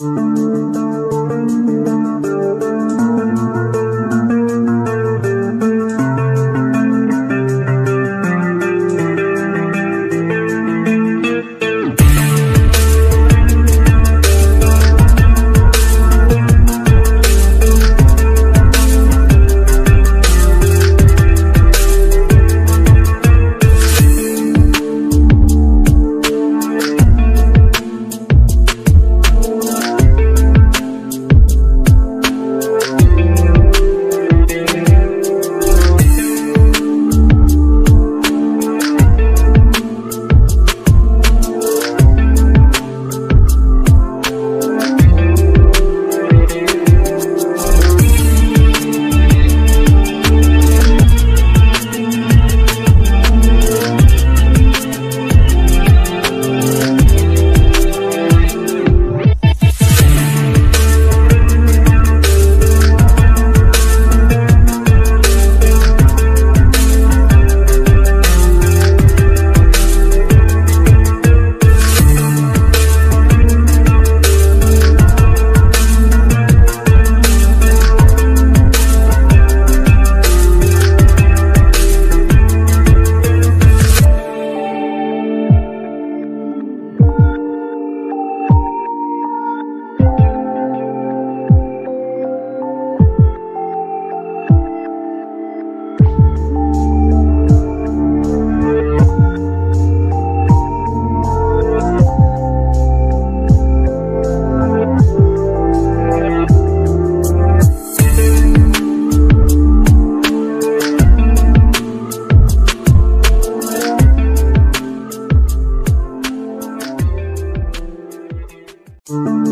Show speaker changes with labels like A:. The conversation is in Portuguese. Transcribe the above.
A: Música thank you